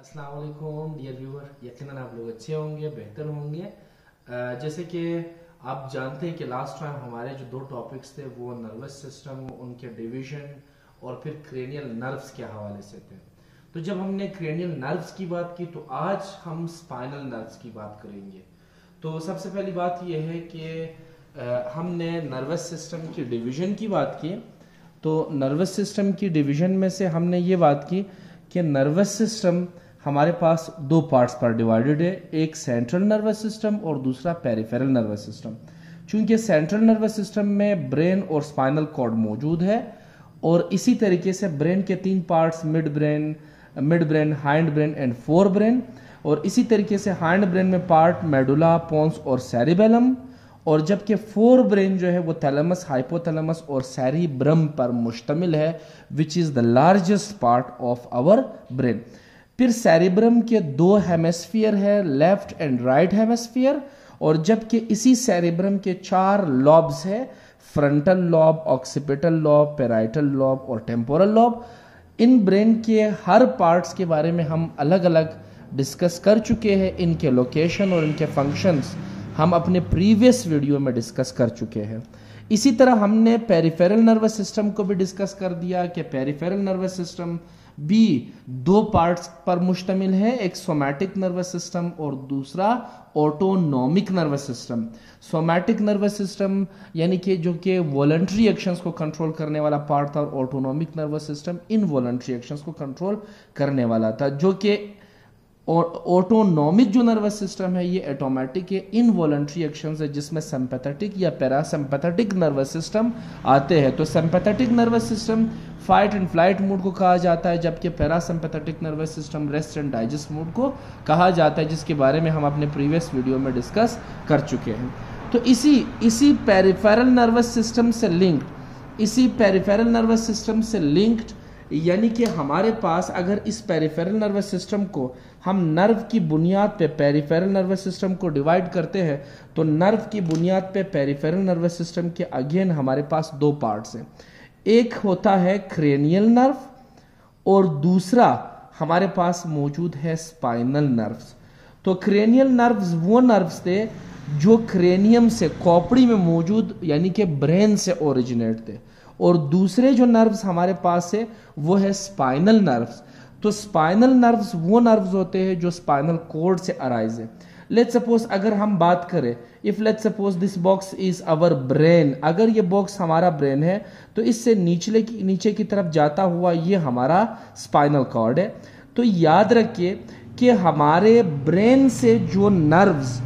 अस्सलाम वालेकुम dear viewer यकीनन आप लोग अच्छे होंगे, बेहतर होंगे। जैसे कि आप जानते हैं कि लास्ट टाइम हमारे जो दो टॉपिक्स थे, वो नर्वस सिस्टम उनके डिवीज़न और फिर क्रेनियल नर्व्स के हवाले से थे। तो जब हमने क्रेनियल नर्व्स की बात की तो आज हम स्पाइनल नर्व्स की बात करेंगे। तो सबसे पहली बात यह है कि हमने नर्वस सिस्टम की डिवीज़न की बात की। तो नर्वस सिस्टम की डिवीज़न में से हमने ये बात की कि नर्वस सिस्टम हमारे पास दो पार्ट्स पर डिवाइडेड है, एक सेंट्रल नर्वस सिस्टम और दूसरा पेरिफेरल नर्वस सिस्टम चूँकि सेंट्रल नर्वस सिस्टम में ब्रेन और स्पाइनल कॉर्ड मौजूद है, और इसी तरीके से ब्रेन के तीन parts mid brain mid brain hind brain and fore brain और इसी तरीके से हाइंड ब्रेन में पार्ट मेडुला पोन्स और सेरिबेलम और जबकि फोर ब्रेन जो है वो थैलेमस हाइपोथैलेमस और सेरिब्रम पर मुश्तमिल है which is the largest part of our brain फिर सेरिब्रम के दो हेमेस्फियर है लेफ़्ट एंड राइट हेमेस्फियर और जबकि इसी सेरिब्रम के चार लॉब्स है frontal lobe occipital lobe parietal lobe और टेम्पोरल लॉब इन ब्रेन के हर पार्ट्स के बारे में हम अलग अलग डिस्कस कर चुके हैं, इनके लोकेशन और इनके फ़ंक्शंस हम अपने प्रीवियस वीडियो में डिस्कस कर चुके हैं। इसी तरह हमने पेरिफेरल नर्वस सिस्टम को भी डिस्कस कर दिया कि पेरिफेरल नर्वस सिस्टम भी दो पार्ट्स पर मुश्तमिल है, एक सोमैटिक नर्वस सिस्टम और दूसरा autonomic nervous system somatic nervous system यानी कि जो कि वॉलंट्री एक्शंस को कंट्रोल करने वाला पार्ट था और autonomic nervous system involuntary actions को कंट्रोल करने वाला था, जो कि ऑटोनॉमिक जो नर्वस सिस्टम है, ये ऑटोमेटिक है इनवॉलंट्री एक्शन है, जिसमें सिंपैथेटिक या पैरासिम्पैथेटिक नर्वस सिस्टम आते हैं। तो sympathetic nervous system fight and flight mood को कहा जाता है, जबकि parasympathetic nervous system rest and digest mood को कहा जाता है, जिसके बारे में हम अपने प्रीवियस वीडियो में डिस्कस कर चुके हैं। तो इसी इसी पेरिफेरल नर्वस सिस्टम से लिंक्ड इसी पेरिफेरल नर्वस सिस्टम से लिंक्ड यानी कि हमारे पास अगर इस पेरिफेरल नर्वस सिस्टम को हम नर्व की बुनियाद पे पेरिफेरल नर्वस सिस्टम को डिवाइड करते हैं तो नर्व की बुनियाद पे पेरिफेरल नर्वस सिस्टम के अगेन हमारे पास दो पार्ट्स हैं। एक होता है क्रेनियल नर्व और दूसरा हमारे पास मौजूद है स्पाइनल नर्व्स तो क्रेनियल नर्व्स वो नर्व्स थे जो क्रेनियम से कॉपड़ी में मौजूद, यानी कि ब्रेन से ओरिजिनेट थे। और दूसरे जो नर्व्स हमारे पास है वो है स्पाइनल नर्व्स तो स्पाइनल नर्व्स वो नर्व्स होते हैं जो स्पाइनल कोड से अराइज है. लेट सपोज़ अगर हम बात करें if let suppose this box is our brain अगर ये बॉक्स हमारा ब्रेन है तो इससे नीचले की नीचे की तरफ़ जाता हुआ ये हमारा स्पाइनल कॉर्ड है. तो याद रखिए कि हमारे ब्रेन से जो नर्व्स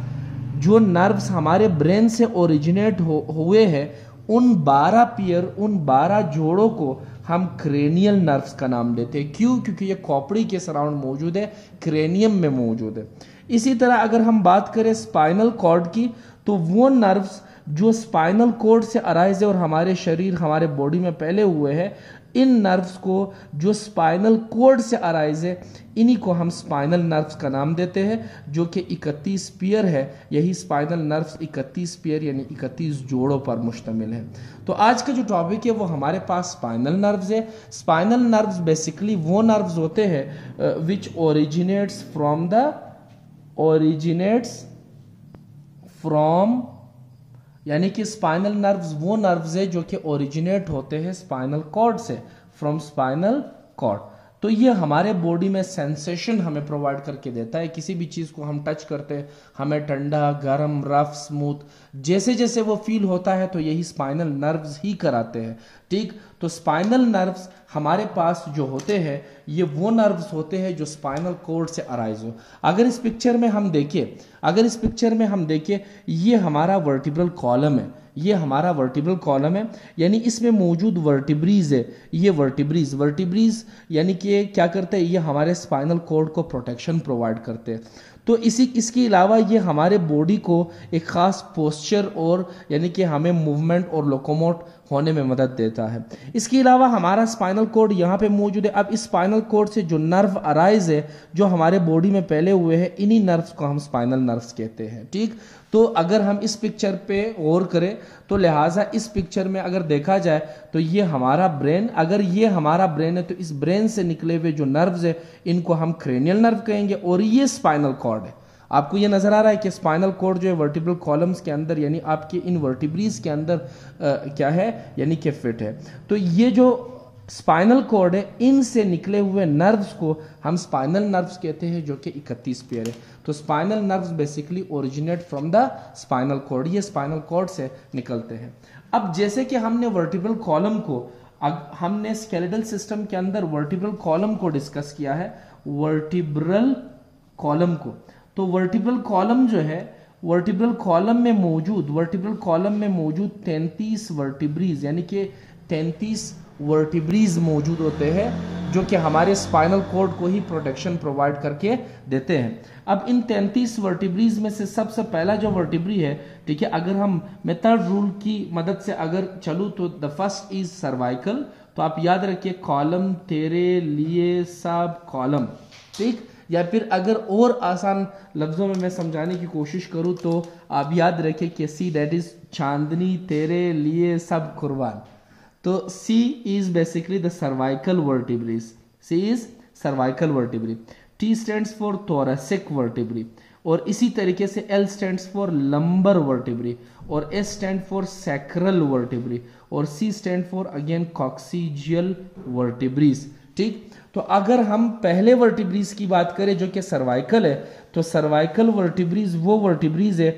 जो नर्व्स हमारे ब्रेन से ओरिजिनेट हो, हुए हैं उन 12 पियर, उन 12 जोड़ों को हम क्रेनियल नर्व्स का नाम देते हैं। क्यों? क्योंकि ये कॉपड़ी के सराउंड मौजूद है क्रेनियम में मौजूद है। इसी तरह अगर हम बात करें स्पाइनल कॉर्ड की तो वो नर्व्स जो स्पाइनल कोड से अराइज है और हमारे शरीर, हमारे बॉडी में पहले हुए हैं इन नर्व्स को जो स्पाइनल कोड से अराइज है, इन्हीं को हम स्पाइनल नर्व्स का नाम देते हैं, जो कि 31 पियर है। यही स्पाइनल नर्व्स 31 पियर यानी 31 जोड़ों पर मुश्तमिल है। तो आज का जो टॉपिक है, वो हमारे पास स्पाइनल नर्व्स है। स्पाइनल नर्व्स बेसिकली वो नर्व्स होते हैं which originates from the originates from यानी कि स्पाइनल नर्व्स वो नर्व्स है जो कि ओरिजिनेट होते हैं स्पाइनल कॉर्ड से फ्रॉम स्पाइनल कॉर्ड तो ये हमारे बॉडी में सेंसेशन हमें प्रोवाइड करके देता है। किसी भी चीज़ को हम टच करते हैं, हमें ठंडा, गर्म रफ स्मूथ जैसे जैसे वो फील होता है तो यही स्पाइनल नर्व्स ही कराते हैं। ठीक? तो स्पाइनल नर्व्स हमारे पास जो होते हैं, ये वो नर्व्स होते हैं जो स्पाइनल कोड से अराइज हो। अगर इस पिक्चर में हम देखिए, अगर इस पिक्चर में हम देखिए, ये हमारा वर्टिब्रल कॉलम है। ये हमारा वर्टिब्रल कॉलम है, यानी इसमें मौजूद वर्टिब्रीज है, ये वर्टिब्रीज वर्टिब्रीज यानी कि क्या करते हैं, ये हमारे स्पाइनल कोड को प्रोटेक्शन प्रोवाइड करते हैं। तो इसी, इसके अलावा ये हमारे बॉडी को एक ख़ास पोस्चर और यानी कि हमें मूवमेंट और लोकोमोट होने में मदद देता है। इसके अलावा हमारा स्पाइनल कोड यहाँ पे मौजूद है। अब इस स्पाइनल कोड से जो नर्व अराइज है, जो हमारे बॉडी में पहले हुए हैं, इन्हीं नर्व्स को हम स्पाइनल नर्व्स कहते हैं। ठीक? तो अगर हम इस पिक्चर पे गौर करें तो लिहाजा इस पिक्चर में अगर देखा जाए तो ये हमारा ब्रेन अगर ये हमारा ब्रेन है तो इस ब्रेन से निकले हुए जो नर्व्स है, इनको हम क्रेनियल नर्व कहेंगे, और ये स्पाइनल कॉर्ड है। आपको ये नज़र आ रहा है कि स्पाइनल कोड जो है वर्टिब्रल कॉलम्स के अंदर यानी आपके इन वर्टिब्रीज के अंदर आ, क्या है? यानी कि फिट है। तो ये जो स्पाइनल कोड है इनसे निकले हुए नर्व्स को हम स्पाइनल नर्व्स कहते हैं जो कि 31 पेयर है। तो spinal nerves basically originate from the spinal cord ये स्पाइनल कोड से निकलते हैं। अब जैसे कि हमने वर्टिब्रल कॉलम को हमने स्केलेटल सिस्टम के अंदर वर्टिब्रल कॉलम को डिस्कस किया है वर्टिब्रल कॉलम को। तो वर्टिब्रल कॉलम जो है वर्टिब्रल कॉलम में मौजूद वर्टिब्रल कॉलम में मौजूद 33 वर्टिब्रीज यानी कि 33 वर्टिब्रीज मौजूद होते हैं, जो कि हमारे स्पाइनल कोड को ही प्रोटेक्शन प्रोवाइड करके देते हैं। अब इन 33 वर्टिब्रीज में से सबसे पहला जो वर्टिब्री है ठीक है अगर हम मेथड रूल की मदद से अगर चलूँ तो द फ़र्स्ट इज़ सर्वाइकल तो आप याद रखिए कॉलम तेरे लिए सब कॉलम ठीक? या फिर अगर और आसान लफ्ज़ों में मैं समझाने की कोशिश करूँ तो आप याद रखें कि सी डेट इज़ चांदनी, तेरे लिए सब कुर्बान। तो C is basically the cervical vertebrae C is cervical vertebra T stand for thoracic vertebra और इसी तरीके से L stand for lumbar vertebra और S stand for sacral vertebra और C stand for again coccygeal vertebrae ठीक? तो अगर हम पहले वर्टिब्रीज की बात करें जो कि सर्वाइकल है तो सर्वाइकल वर्टिब्रीज वो वर्टिब्रीज है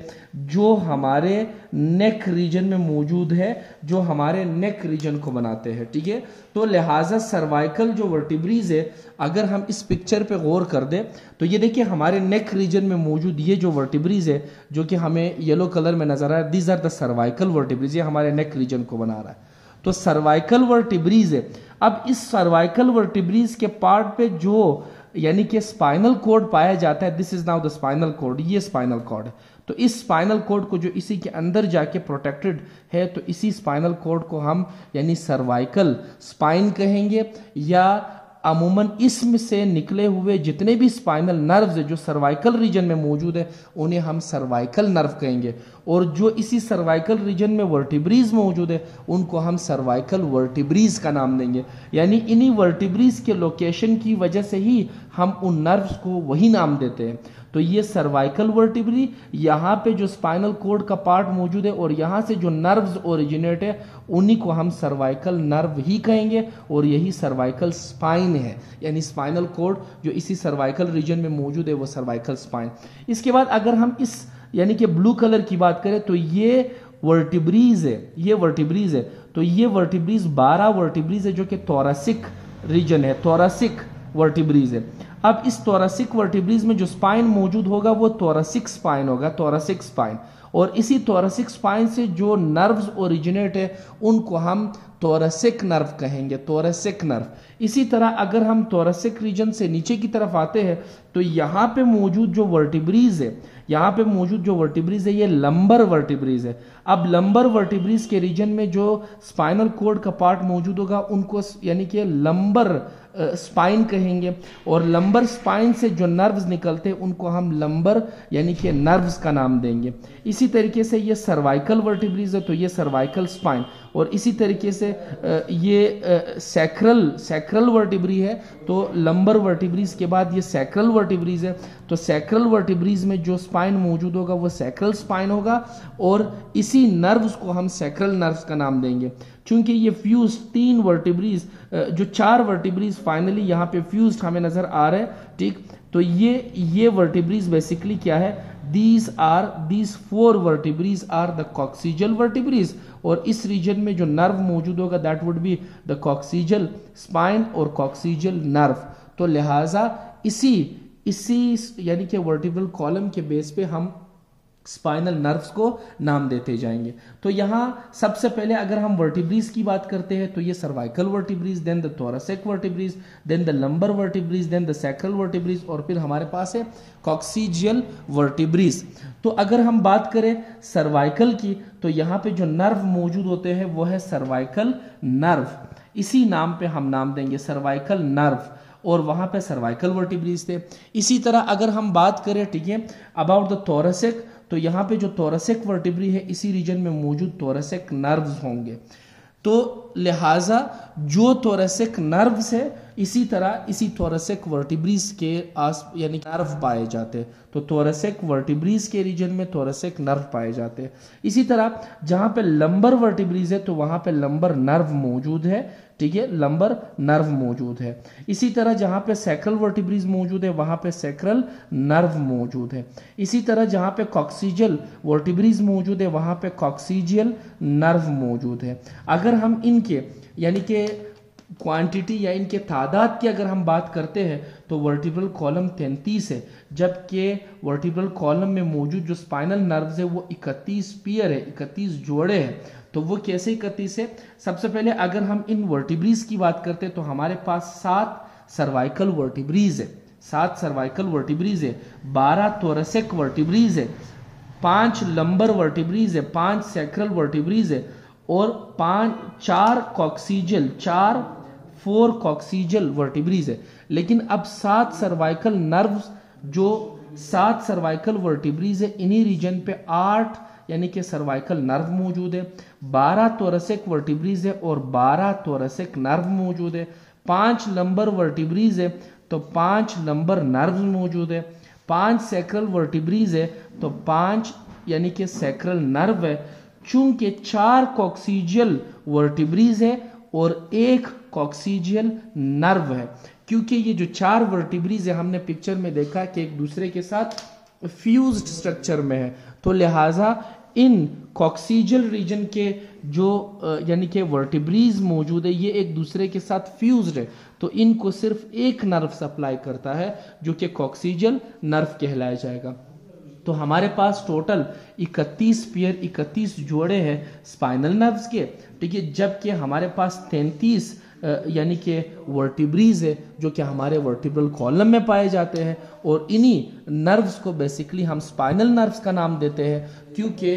जो हमारे नेक रीजन में मौजूद है, जो हमारे नेक रीजन को बनाते हैं, ठीक है? तो लिहाजा सर्वाइकल जो वर्टिब्रीज है, अगर हम इस पिक्चर पे गौर कर दें तो ये देखिए हमारे नेक रीजन में मौजूद ये जो वर्टिब्रीज है, जो कि हमें येलो कलर में नज़र आ रहा है these are the cervical vertebrae ये हमारे नेक रीजन को बना रहा है। तो सर्वाइकल वर्टिब्रीज है अब इस सर्वाइकल वर्टिब्रीज के पार्ट पे जो, यानी कि स्पाइनल कोड पाया जाता है this is now the spinal cord ये स्पाइनल कोड तो इस स्पाइनल कोड को जो इसी के अंदर जाके प्रोटेक्टेड है तो इसी स्पाइनल कोड को हम, यानी सर्वाइकल स्पाइन कहेंगे, या अमूमन इसमें से निकले हुए जितने भी स्पाइनल नर्व्स जो सर्वाइकल रीजन में मौजूद है, उन्हें हम सर्वाइकल नर्व कहेंगे। और जो इसी सर्वाइकल रीजन में वर्टिब्रीज मौजूद है, उनको हम सर्वाइकल वर्टिब्रीज का नाम देंगे। यानी इन्हीं वर्टिब्रीज के लोकेशन की वजह से ही हम उन नर्व्स को वही नाम देते हैं। तो ये सर्वाइकल वर्टिब्री, यहाँ पे जो स्पाइनल कोड का पार्ट मौजूद है और यहाँ से जो नर्व्स ओरिजिनेट है, उन्हीं को हम सर्वाइकल नर्व ही कहेंगे और यही सर्वाइकल स्पाइन है। यानी स्पाइनल कोड जो इसी सर्वाइकल रीजन में मौजूद है, वो सर्वाइकल स्पाइन। इसके बाद अगर हम इस, यानी कि ब्लू कलर की बात करें तो ये वर्टिब्रीज है, ये वर्टिब्रीज है। तो ये वर्टिब्रीज बारह वर्टिब्रीज है जो कि थोरासिक रीजन है, थोरासिक वर्टिब्रीज है। अब इस तोरासिक वर्टिब्रीज में जो स्पाइन मौजूद होगा, वो तोरासिक स्पाइन होगा तोरासिक स्पाइन और इसी तोरासिक स्पाइन से जो नर्व्स ओरिजिनेट है, उनको हम तोरसिक नर्व कहेंगे तोरसिक नर्व इसी तरह अगर हम तोरसिक रीजन से नीचे की तरफ़ आते हैं तो यहाँ पे मौजूद जो वर्टिब्रीज है, यहाँ पे मौजूद जो वर्टिब्रीज है, ये लंबर वर्टिब्रीज है. अब लंबर वर्टिब्रीज के रीजन में जो स्पाइनल कोड का पार्ट मौजूद होगा, उनको यानी कि लंबर स्पाइन कहेंगे, और लंबर स्पाइन से जो नर्व्स निकलते हैं, उनको हम लंबर यानी कि नर्व्स का नाम देंगे। इसी तरीके से ये सर्वाइकल वर्टिब्रीज है तो ये सर्वाइकल स्पाइन और इसी तरीके से ये सैक्रल सैक्रल वर्टिब्री है तो लंबर वर्टिब्रीज के बाद ये सैक्रल वर्टिब्रीज है। तो सैक्रल वर्टिब्रीज में जो स्पाइन मौजूद होगा, वो सैक्रल स्पाइन होगा, और इसी नर्व्स को हम सैक्रल नर्व्स का नाम देंगे। चूँकि ये फ्यूज तीन वर्टिब्रीज जो चार वर्टिब्रीज फाइनली यहाँ पे फ्यूज हमें नज़र आ रहे हैं, ठीक? तो ये ये वर्टिब्रीज बेसिकली क्या है? These are these four vertebrae are the coccygeal vertebrae और इस रीजन में जो नर्व मौजूद होगा that would be the coccygeal spine और कॉक्सीजल नर्व तो लिहाजा इसी इसी, यानी कि वर्टिब्रल कॉलम के बेस पे हम स्पाइनल नर्व्स को नाम देते जाएँगे। तो यहाँ सबसे पहले अगर हम वर्टिब्रीज की बात करते हैं तो ये cervical vertebrae then the thoracic vertebrae then the lumbar vertebrae then the sacral vertebrae और फिर हमारे पास है कॉक्सीजियल वर्टिब्रीज तो अगर हम बात करें सर्वाइकल की तो यहाँ पे जो नर्व मौजूद होते हैं, वो है सर्वाइकल नर्व इसी नाम पे हम नाम देंगे सर्वाइकल नर्व और वहाँ पे सर्वाइकल वर्टिब्रीज थे। इसी तरह अगर हम बात करें, ठीक है अबाउट द थोरसिक तो यहाँ पे जो तोरसिक वर्टिब्री है, इसी रीजन में मौजूद तोरसिक नर्व्स होंगे। तो लिहाजा जो थोरेसिक नर्व है इसी तरह, इसी थोरसिक वर्टिब्रीज के आस, यानी नर्व पाए जाते तो थोरसिक वर्टिब्रीज के रीजन में थोरसिक नर्व पाए जाते इसी तरह, जहाँ पे लंबर वर्टिब्रीज है तो वहाँ पे लंबर नर्व मौजूद है। ठीक है? लंबर नर्व मौजूद है। इसी तरह, जहाँ पे सैक्रल वर्टिब्रीज मौजूद है, वहाँ पे सैक्रल नर्व मौजूद है। इसी तरह, जहाँ पे कॉक्सीजल वर्टिब्रीज मौजूद है, वहाँ पे कॉक्सीजियल नर्व मौजूद है। अगर हम इनके यानी कि क्वांटिटी या इनके तादाद की अगर हम बात करते हैं तो वर्टिब्रल कॉलम तैंतीस है, जबकि वर्टिब्रल कॉलम में मौजूद जो स्पाइनल नर्व्स है, वो इकतीस पियर है, इकतीस जोड़े हैं। तो वो कैसे इकतीस है? सबसे पहले अगर हम इन वर्टिब्रीज की बात करते हैं तो हमारे पास सात सर्वाइकल वर्टिब्रीज है। सात सर्वाइकल वर्टिब्रीज है, बारह तोरसिक वर्टिब्रीज है, पाँच लंबर वर्टिब्रीज है, पाँच सेक्रल वर्टिब्रीज है और पाँच, चार कॉक्सीजल चार फोर कॉक्सीजल वर्टिब्रीज है। लेकिन अब सात सर्वाइकल नर्व्स जो सात सर्वाइकल वर्टिब्रीज है, इन्हीं रीजन पे आठ, यानी कि सर्वाइकल नर्व मौजूद है। बारह तोरसिक वर्टिब्रीज है और बारह तोरसिक नर्व मौजूद है। पाँच लंबर वर्टिब्रीज है तो पाँच लंबर नर्व मौजूद है। पाँच सेक्रल वर्टिब्रीज है तो पाँच, यानी कि सेक्रल नर्व है चूँकि चार कॉक्सीजियल वर्टिब्रीज है और एक कॉक्सीजियल नर्व है, क्योंकि ये जो चार वर्टिब्रीज है, हमने पिक्चर में देखा कि एक दूसरे के साथ फ्यूज्ड स्ट्रक्चर में है। तो लिहाजा इन कॉक्सीजल रीजन के जो यानी कि वर्टिब्रीज मौजूद है, ये एक दूसरे के साथ फ्यूज्ड है। तो इनको सिर्फ़ एक नर्व सप्लाई करता है, जो कि कॉक्सीजल नर्व कहलाया जाएगा। तो हमारे पास टोटल 31 पेयर 31 जोड़े हैं स्पाइनल नर्व्स के। ठीक है, जबकि हमारे पास 33 यानी कि वर्टिब्रीज है, जो कि हमारे वर्टिब्रल कॉलम में पाए जाते हैं। और इन्हीं नर्व्स को बेसिकली हम स्पाइनल नर्व्स का नाम देते हैं, क्योंकि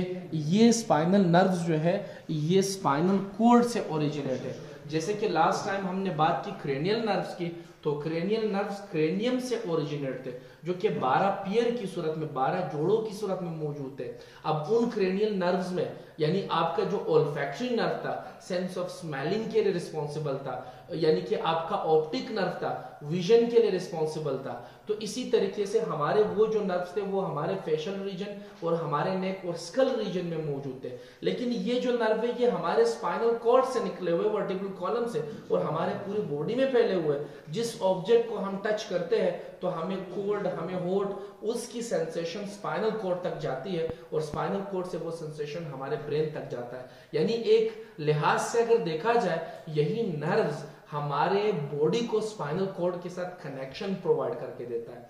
ये स्पाइनल नर्व्स जो है, ये स्पाइनल कोड से ओरिजिनेट है। जैसे कि लास्ट टाइम हमने बात की क्रेनियल नर्व्स की तो क्रेनियल नर्व्स क्रेनियम से ओरिजिनेट थे, जो कि 12 पियर की सूरत में 12 जोड़ों की सूरत में मौजूद थे। अब उन क्रेनियल नर्व्स में, यानी आपका जो ओल्फैक्ट्री नर्व था सेंस ऑफ़ स्मेलिंग के लिए रिस्पॉन्सिबल था। यानी कि आपका ऑप्टिक नर्व था विजन के लिए रिस्पॉन्सिबल था। तो इसी तरीके से हमारे वो जो नर्व थे, वो हमारे फेशियल रीजन और हमारे नेक और स्कल रीजन में मौजूद थे। लेकिन ये जो नर्व है, ये हमारे स्पाइनल कॉर्ड से निकले हुए वर्टिब्रल कॉलम से और हमारे पूरी बॉडी में फैले हुए। जिस ऑब्जेक्ट को हम टच करते हैं तो हमें कोल्ड हमें होट उसकी सेंसेशन स्पाइनल कोड तक जाती है और स्पाइनल कोड से वो सेंसेशन हमारे ब्रेन तक जाता है। यानी एक लिहाज से अगर देखा जाए, यही नर्व्स हमारे बॉडी को स्पाइनल कोड के साथ कनेक्शन प्रोवाइड करके देता है।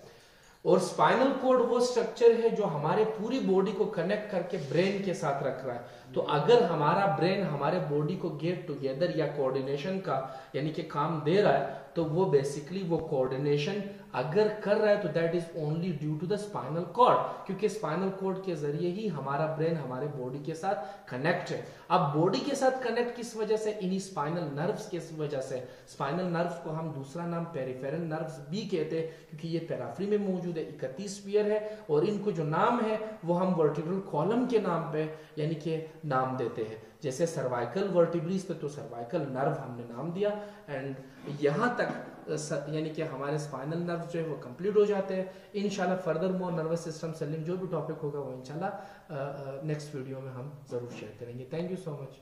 और स्पाइनल कोड वो स्ट्रक्चर है जो हमारे पूरी बॉडी को कनेक्ट करके ब्रेन के साथ रख रहा है। तो अगर हमारा ब्रेन हमारे बॉडी को गेट टुगेदर या कोऑर्डिनेशन का, यानी कि काम दे रहा है तो वो बेसिकली वो कोऑर्डिनेशन अगर कर रहा है तो that is only due to the spinal cord क्योंकि स्पाइनल कॉर्ड के ज़रिए ही हमारा ब्रेन हमारे बॉडी के साथ कनेक्ट है। अब बॉडी के साथ कनेक्ट किस वजह से? इन्हीं स्पाइनल नर्व्स के वजह से। स्पाइनल नर्व्स को हम दूसरा नाम पेरिफेरल नर्व्स भी कहते हैं, क्योंकि ये पेराफ्री में मौजूद है, इकतीस पियर है, और इनको जो नाम है, वो हम वर्टिब्रल कॉलम के नाम पे, यानी कि नाम देते हैं। जैसे सर्वाइकल वर्टिब्रीज पे तो सर्वाइकल नर्व हमने नाम दिया एंड यहाँ तक यानी कि हमारे स्पाइनल नर्व जो है वो कंप्लीट हो जाते हैं। इनशाला फर्दर मोर नर्वस सिस्टम सेलिंग जो भी टॉपिक होगा वो इनशाला नेक्स्ट वीडियो में हम ज़रूर शेयर करेंगे। Thank you so much